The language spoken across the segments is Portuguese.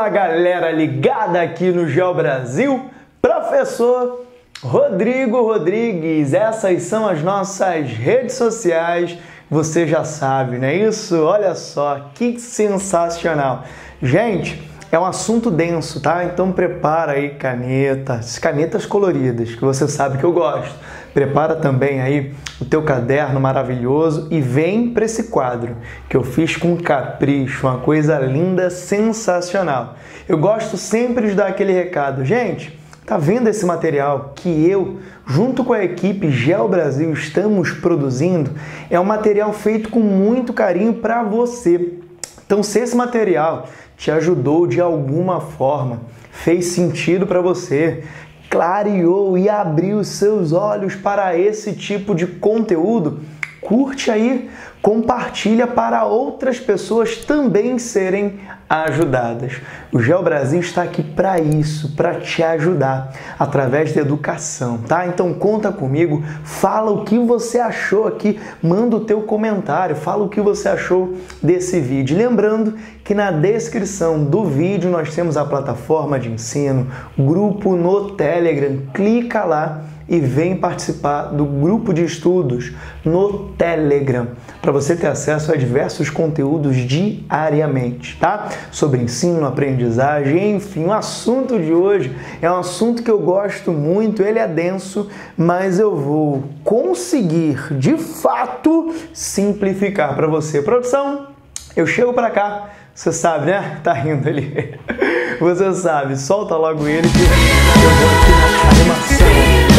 Fala galera ligada aqui no Geo Brasil, professor Rodrigo Rodrigues. Essas são as nossas redes sociais. Você já sabe, não é isso? Olha só que sensacional. Gente, é um assunto denso, tá? Então prepara aí canetas, canetas coloridas, que você sabe que eu gosto. Prepara também aí o teu caderno maravilhoso e vem para esse quadro que eu fiz com capricho, uma coisa linda, sensacional. Eu gosto sempre de dar aquele recado, gente. Tá vendo esse material que eu, junto com a equipe Gel Brasil, estamos produzindo? É um material feito com muito carinho para você. Então, se esse material te ajudou de alguma forma, fez sentido para você, clareou e abriu seus olhos para esse tipo de conteúdo, curte aí, compartilha para outras pessoas também serem ajudadas. O Geo Brasil está aqui para isso, para te ajudar através da educação, tá? Então conta comigo, fala o que você achou aqui, manda o teu comentário, fala o que você achou desse vídeo. Lembrando que na descrição do vídeo nós temos a plataforma de ensino, grupo no Telegram, clica lá e vem participar do grupo de estudos no Telegram para você ter acesso a diversos conteúdos diariamente, tá? Sobre ensino, aprendizagem, enfim, o assunto de hoje é um assunto que eu gosto muito, ele é denso, mas eu vou conseguir de fato simplificar para você. Produção, eu chego para cá, você sabe, né? Tá rindo ali. Você sabe, solta logo ele que eu vou aqui na animação.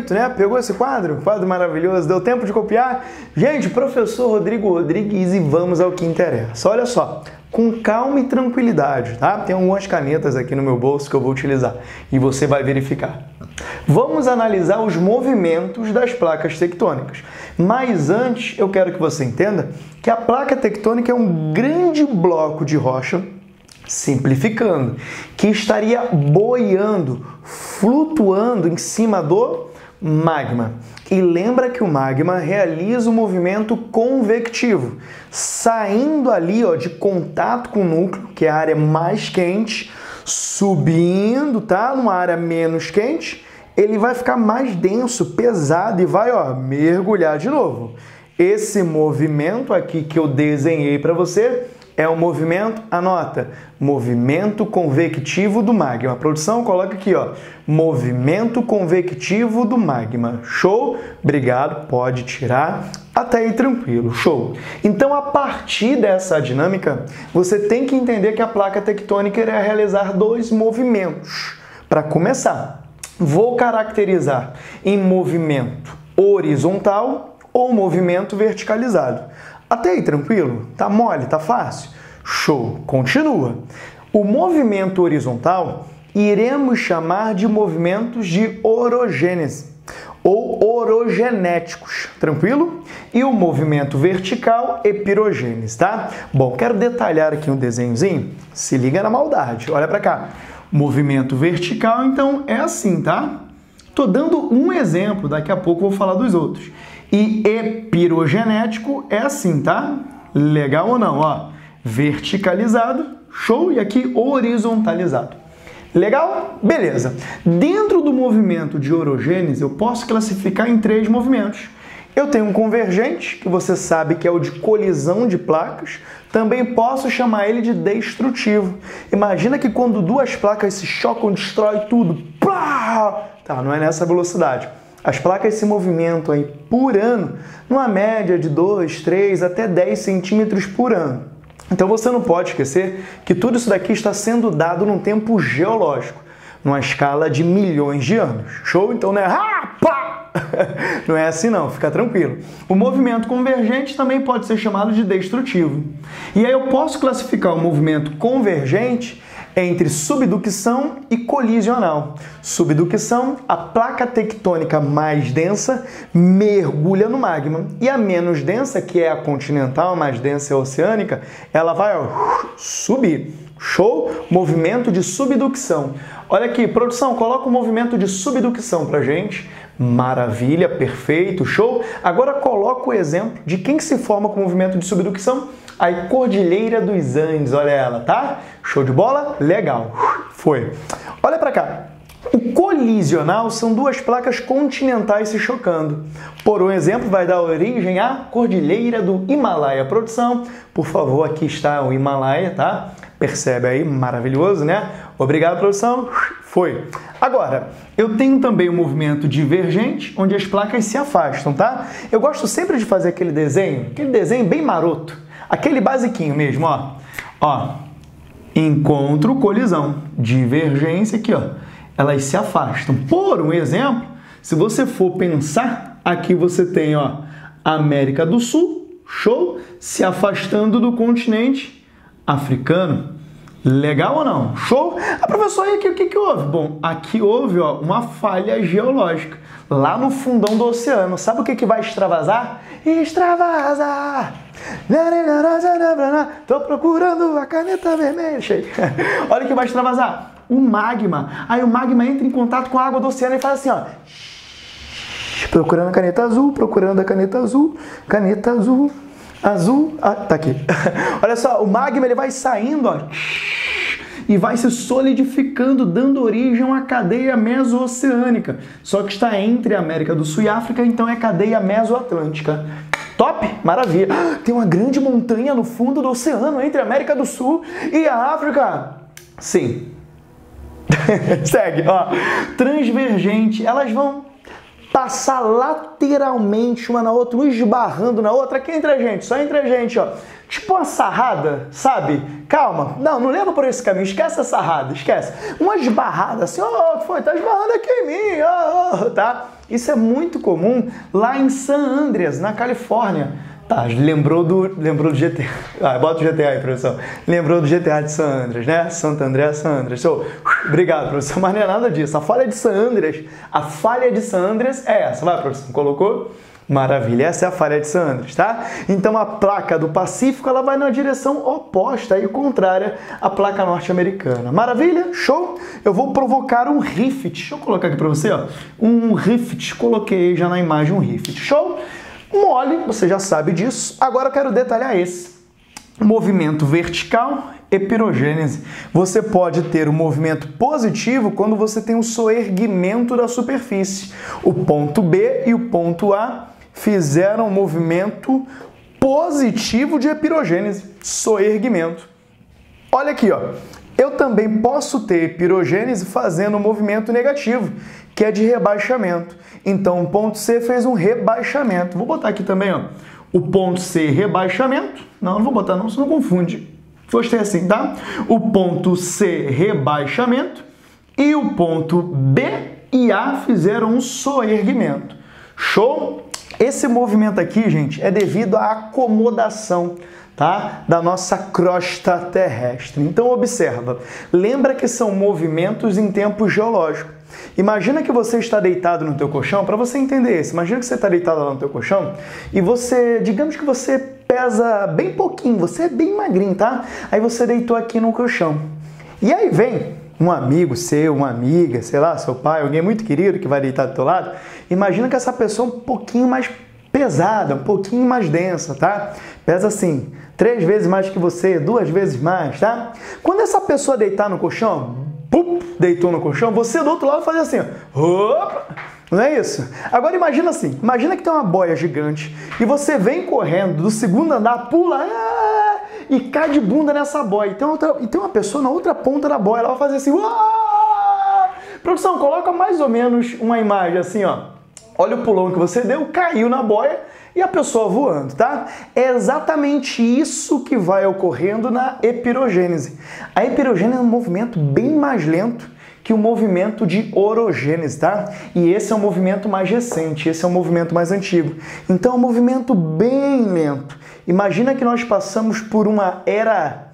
Bonito, né? Pegou esse quadro? Quadro maravilhoso, deu tempo de copiar? Gente, professor Rodrigo Rodrigues e vamos ao que interessa. Olha só, com calma e tranquilidade, tá? Tem algumas canetas aqui no meu bolso que eu vou utilizar e você vai verificar. Vamos analisar os movimentos das placas tectônicas. Mas antes, eu quero que você entenda que a placa tectônica é um grande bloco de rocha simplificando, que estaria boiando, flutuando em cima do magma. E lembra que o magma realiza o um movimento convectivo, saindo ali ó, de contato com o núcleo, que é a área mais quente, subindo, tá? Numa área menos quente, ele vai ficar mais denso, pesado e vai ó, mergulhar de novo. Esse movimento aqui que eu desenhei para você é o movimento, anota, movimento convectivo do magma. A produção coloca aqui, ó, movimento convectivo do magma. Show? Obrigado, pode tirar. Até aí tranquilo, show. Então, a partir dessa dinâmica, você tem que entender que a placa tectônica irá realizar dois movimentos. Para começar, vou caracterizar em movimento horizontal ou movimento verticalizado. Até aí, tranquilo? Tá mole? Tá fácil? Show! Continua. O movimento horizontal iremos chamar de movimentos de orogênese ou orogenéticos, tranquilo? E o movimento vertical, epirogênese, tá? Bom, quero detalhar aqui um desenhozinho. Se liga na maldade, olha para cá. Movimento vertical, então, é assim, tá? Tô dando um exemplo, daqui a pouco vou falar dos outros. E epirogenético é assim, tá? Legal ou não? Ó, verticalizado, show, e aqui horizontalizado. Legal? Beleza. Dentro do movimento de orogênese, eu posso classificar em três movimentos. Eu tenho um convergente, que você sabe que é o de colisão de placas. Também posso chamar ele de destrutivo. Imagina que quando duas placas se chocam, destrói tudo. Plá! Tá, não é nessa velocidade. As placas se movimentam aí por ano, numa média de 2, 3 até 10 centímetros por ano. Então você não pode esquecer que tudo isso daqui está sendo dado num tempo geológico, numa escala de milhões de anos. Show? Então é ah, pá! Não é assim não, fica tranquilo. O movimento convergente também pode ser chamado de destrutivo. E aí eu posso classificar o movimento convergente entre subducção e colisional. Subducção, a placa tectônica mais densa mergulha no magma e a menos densa, que é a continental, mais densa é a oceânica, ela vai ó, subir. Show? Movimento de subducção. Olha aqui, produção, coloca o movimento de subducção pra gente. Maravilha, perfeito, show. Agora coloca o exemplo de quem se forma com o movimento de subducção a Cordilheira dos Andes, olha ela, tá? Show de bola? Legal. Foi. Olha para cá. O colisional são duas placas continentais se chocando. Por um exemplo, vai dar origem à Cordilheira do Himalaia. Produção, por favor, aqui está o Himalaia, tá? Percebe aí, maravilhoso, né? Obrigado, produção. Foi. Agora, eu tenho também o um movimento divergente, onde as placas se afastam, tá? Eu gosto sempre de fazer aquele desenho, aquele desenho bem maroto Aquele basiquinho mesmo, ó. Ó, encontro, colisão, divergência aqui, ó. Elas se afastam. Por um exemplo, se você for pensar, aqui você tem, ó, América do Sul, show, se afastando do continente africano. Legal ou não? Show? A professora, aqui o que, que houve? Bom, aqui houve ó, uma falha geológica. Lá no fundão do oceano. Sabe o que, que vai extravasar? Extravasa! Tô procurando a caneta vermelha. Olha o que vai extravasar. O magma. Aí o magma entra em contato com a água do oceano e faz assim, ó. Procurando a caneta azul, procurando a caneta azul, caneta azul, azul. Ah, tá aqui. Olha só, o magma ele vai saindo, ó e vai se solidificando, dando origem uma cadeia meso-oceânica. Só que está entre a América do Sul e África, então é cadeia meso-atlântica. Top? Maravilha. Tem uma grande montanha no fundo do oceano entre a América do Sul e a África. Sim. Segue, ó. Transvergente, elas vão passar lateralmente uma na outra, um esbarrando na outra, aqui entre a gente, só entre a gente, ó. Tipo uma sarrada, sabe? Calma, não, não leva por esse caminho, esquece a sarrada, esquece. Uma esbarrada assim, ó, oh, foi, tá esbarrando aqui em mim, oh, oh, tá? Isso é muito comum lá em San Andreas, na Califórnia. Tá, lembrou do, lembrou do GTA. Ah, bota o GTA aí, professor. Lembrou do GTA de San Andreas, né? Santo André, San Andreas. So, obrigado, professor. Mas não é nada disso. A falha de San Andreas, a falha de San Andreas é essa. Vai, professor. Colocou? Maravilha, essa é a falha de Sanders, tá? Então a placa do Pacífico ela vai na direção oposta e contrária à placa norte-americana. Maravilha? Show? Eu vou provocar um rift. Deixa eu colocar aqui para você, ó. Um rift. Coloquei já na imagem um rift. Show? Mole, você já sabe disso. Agora eu quero detalhar esse. Movimento vertical e pirogênese. Você pode ter um movimento positivo quando você tem o soerguimento da superfície. O ponto B e o ponto A fizeram um movimento positivo de epirogênese, soerguimento. Olha aqui, ó. Eu também posso ter epirogênese fazendo um movimento negativo, que é de rebaixamento. Então, o ponto C fez um rebaixamento. Vou botar aqui também, ó. O ponto C, rebaixamento. Não, não vou botar não, senão confunde. Gostei assim, tá? O ponto C, rebaixamento. E o ponto B e A fizeram um soerguimento. Show? Esse movimento aqui, gente, é devido à acomodação tá? da nossa crosta terrestre. Então observa, lembra que são movimentos em tempo geológico. Imagina que você está deitado no teu colchão, para você entender isso, imagina que você está deitado lá no teu colchão e você, digamos que você pesa bem pouquinho, você é bem magrinho, tá? Aí você deitou aqui no colchão. E aí vem um amigo seu, uma amiga, sei lá, seu pai, alguém muito querido que vai deitar do teu lado, imagina que essa pessoa é um pouquinho mais pesada, um pouquinho mais densa, tá? Pesa assim, três vezes mais que você, duas vezes mais, tá? Quando essa pessoa deitar no colchão, deitou no colchão, você do outro lado faz assim, ó, opa, não é isso? Agora imagina assim, imagina que tem uma boia gigante e você vem correndo do segundo andar, pula, ah, e cai de bunda nessa boia. E tem, outra, e tem uma pessoa na outra ponta da boia, ela vai fazer assim. Uau! Produção, coloca mais ou menos uma imagem assim, ó. Olha o pulão que você deu, caiu na boia e a pessoa voando, tá? É exatamente isso que vai ocorrendo na epirogênese. A epirogênese é um movimento bem mais lento que o movimento de orogênese, tá? E esse é um movimento mais recente, esse é um movimento mais antigo. Então é um movimento bem lento. Imagina que nós passamos por uma era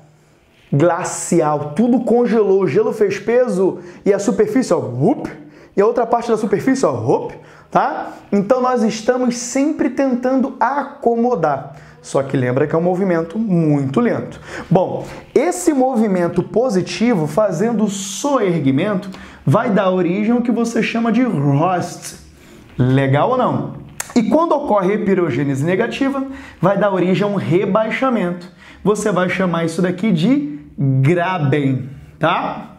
glacial, tudo congelou, o gelo fez peso e a superfície, ó, up, e a outra parte da superfície, ó, up, tá? Então nós estamos sempre tentando acomodar. Só que lembra que é um movimento muito lento. Bom, esse movimento positivo, fazendo soerguimento, vai dar origem ao que você chama de ROST. Legal ou não? E quando ocorre epirogênese negativa, vai dar origem a um rebaixamento. Você vai chamar isso daqui de Graben, tá?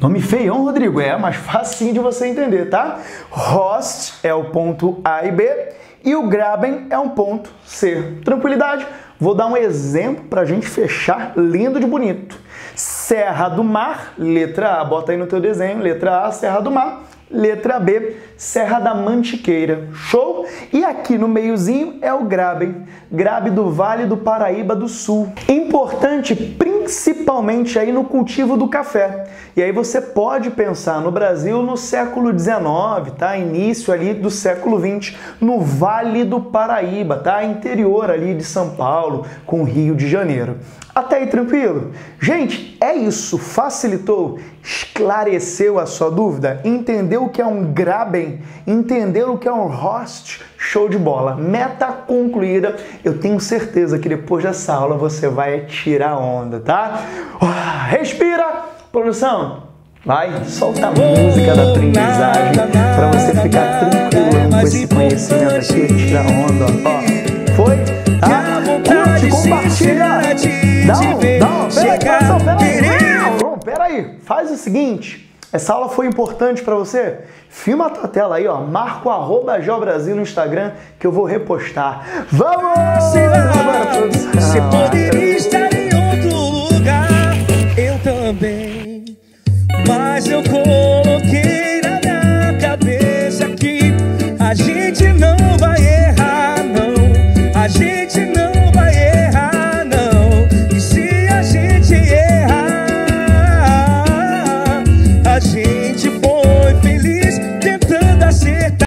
Nome feião, Rodrigo, é mais facinho de você entender, tá? Rost é o ponto A e B e o Graben é um ponto C. Tranquilidade? Vou dar um exemplo para a gente fechar lindo de bonito. Serra do Mar, letra A, bota aí no teu desenho, letra A, Serra do Mar. Letra B, Serra da Mantiqueira. Show? E aqui no meiozinho é o Graben, Grabe do Vale do Paraíba do Sul. Importante principalmente aí no cultivo do café. E aí você pode pensar no Brasil no século XIX, tá? Início ali do século XX, no Vale do Paraíba, tá? Interior ali de São Paulo, com Rio de Janeiro. Até aí tranquilo? Gente, é isso. Facilitou? Esclareceu a sua dúvida? Entendeu o que é um Graben? Entendeu o que é um Host? Show de bola. Meta concluída. Eu tenho certeza que depois dessa aula você vai tirar onda, tá? Respira, produção. Vai, solta a música da aprendizagem seguinte. Essa aula foi importante para você? Filma a tua tela aí, ó. Marca o arroba no Instagram que eu vou repostar. Vamos! Você poderia estar